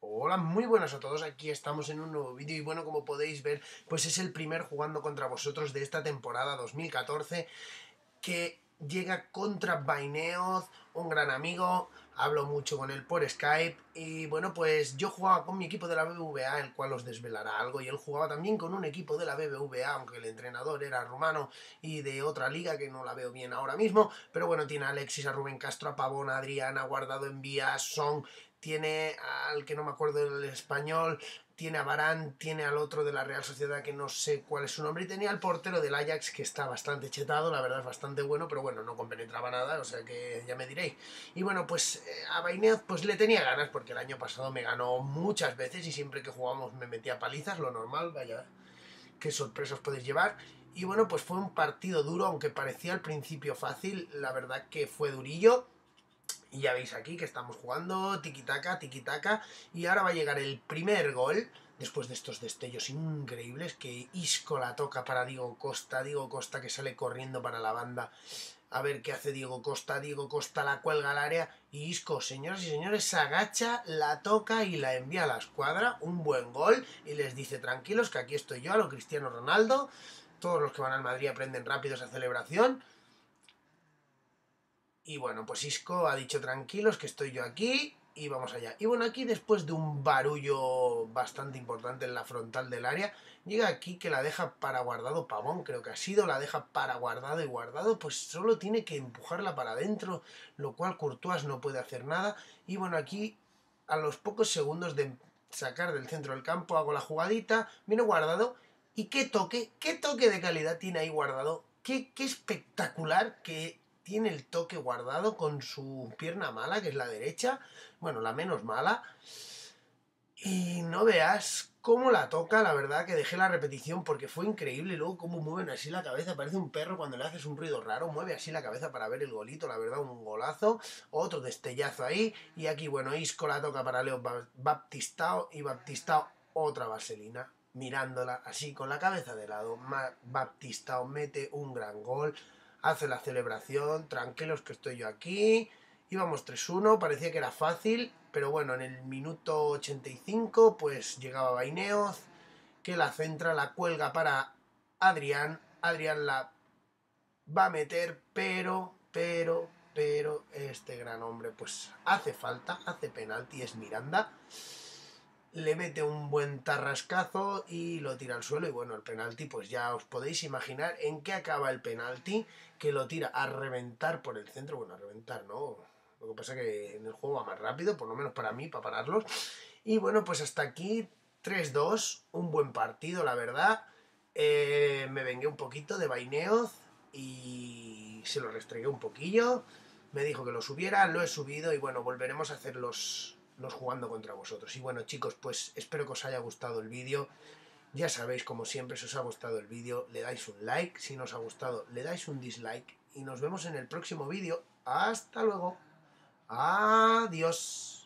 Hola, muy buenas a todos, aquí estamos en un nuevo vídeo y bueno, como podéis ver, pues es el primer jugando contra vosotros de esta temporada 2014 que llega contra Baineoz, un gran amigo, hablo mucho con él por Skype y bueno, pues yo jugaba con mi equipo de la BBVA, el cual os desvelará algo, y él jugaba también con un equipo de la BBVA, aunque el entrenador era rumano y de otra liga que no la veo bien ahora mismo, pero bueno, tiene a Alexis, a Rubén Castro, a Pavón, a Adriana, Guardado en Vía, Son, tiene al que no me acuerdo el español, tiene a Barán, tiene al otro de la Real Sociedad que no sé cuál es su nombre, y tenía al portero del Ajax que está bastante chetado, la verdad es bastante bueno, pero bueno, no compenetraba nada, o sea que ya me diréis. Y bueno, pues eh, a Bainez pues le tenía ganas porque el año pasado me ganó muchas veces y siempre que jugamos me metía palizas, lo normal, vaya, qué sorpresas podéis llevar. Y bueno, pues fue un partido duro, aunque parecía al principio fácil, la verdad que fue durillo y ya veis aquí que estamos jugando tiki-taka, tiki-taka. Y ahora va a llegar el primer gol. Después de estos destellos increíbles que Isco la toca para Diego Costa. Diego Costa que sale corriendo para la banda. A ver qué hace Diego Costa. Diego Costa la cuelga al área. Y Isco, señoras y señores, se agacha, la toca y la envía a la escuadra. Un buen gol. Y les dice, tranquilos, que aquí estoy yo, a lo Cristiano Ronaldo. Todos los que van al Madrid aprenden rápido esa celebración. Y bueno, pues Isco ha dicho tranquilos que estoy yo aquí y vamos allá. Y bueno, aquí después de un barullo bastante importante en la frontal del área, llega aquí que la deja para guardado Pavón, creo que ha sido, la deja para guardado y guardado, pues solo tiene que empujarla para adentro, lo cual Courtois no puede hacer nada. Y bueno, aquí a los pocos segundos de sacar del centro del campo hago la jugadita, viene guardado y qué toque, qué toque de calidad tiene ahí guardado, qué, qué espectacular que tiene el toque guardado con su pierna mala, que es la derecha, bueno, la menos mala. Y no veas cómo la toca, la verdad que dejé la repetición porque fue increíble. Luego cómo mueven así la cabeza, parece un perro cuando le haces un ruido raro, mueve así la cabeza para ver el golito, la verdad, un golazo. Otro destellazo ahí. Y aquí, bueno, Isco la toca para Leo Baptistao y Baptistao otra vaselina. Mirándola así con la cabeza de lado, Baptistao mete un gran gol hace la celebración, tranquilos que estoy yo aquí, íbamos 3-1, parecía que era fácil, pero bueno, en el minuto 85 pues llegaba Baineoz, que la centra, la cuelga para Adrián, Adrián la va a meter, pero, pero, pero, este gran hombre pues hace falta, hace penalti, es Miranda le mete un buen tarrascazo y lo tira al suelo y bueno, el penalti pues ya os podéis imaginar en qué acaba el penalti, que lo tira a reventar por el centro, bueno, a reventar, ¿no? Lo que pasa que en el juego va más rápido, por lo menos para mí, para pararlos. Y bueno, pues hasta aquí 3-2, un buen partido, la verdad. Eh, me vengué un poquito de Baineoz y se lo restregué un poquillo. Me dijo que lo subiera, lo he subido y bueno, volveremos a hacer los, los jugando contra vosotros. Y bueno chicos, pues espero que os haya gustado el vídeo. Ya sabéis, como siempre, si os ha gustado el vídeo, le dais un like. Si no os ha gustado, le dais un dislike. Y nos vemos en el próximo vídeo. Hasta luego. Adiós.